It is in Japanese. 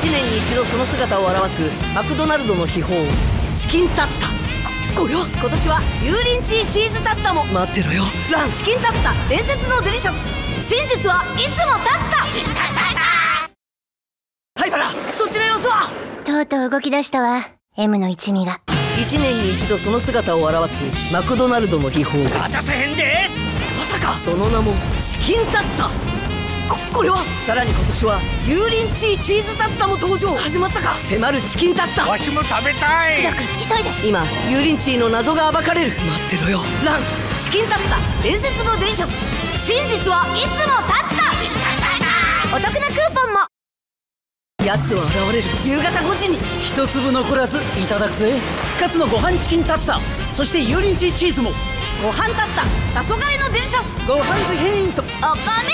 1年に一度その姿を現すマクドナルドの秘宝チキンタツタ。これは今年は油淋鶏チーズタツタも。待ってろよ。ランチキンタツタ。伝説のデリシャス。真実はいつもタツタ。灰原そっちの様子は？とうとう動き出したわ。M の一味が。1年に一度その姿を現すマクドナルドの秘宝。待たせへんで。まさか。その名もチキンタツタここれは。さらに今年は油淋鶏チーズタツタも登場。始まったか。迫るチキンタツタ。わしも食べたい。急いで。今油淋鶏の謎が暴かれる。待ってろよ。ランチキンタツタ伝説のデリシャス。真実はいつもタツタ。お得なクーポンも。奴は現れる。夕方5時に。一粒残らずいただくぜ。復活のご飯チキンタツタ。そして油淋鶏チーズも。ご飯タツタ。黄昏のデリシャス。ご飯ズヒントお米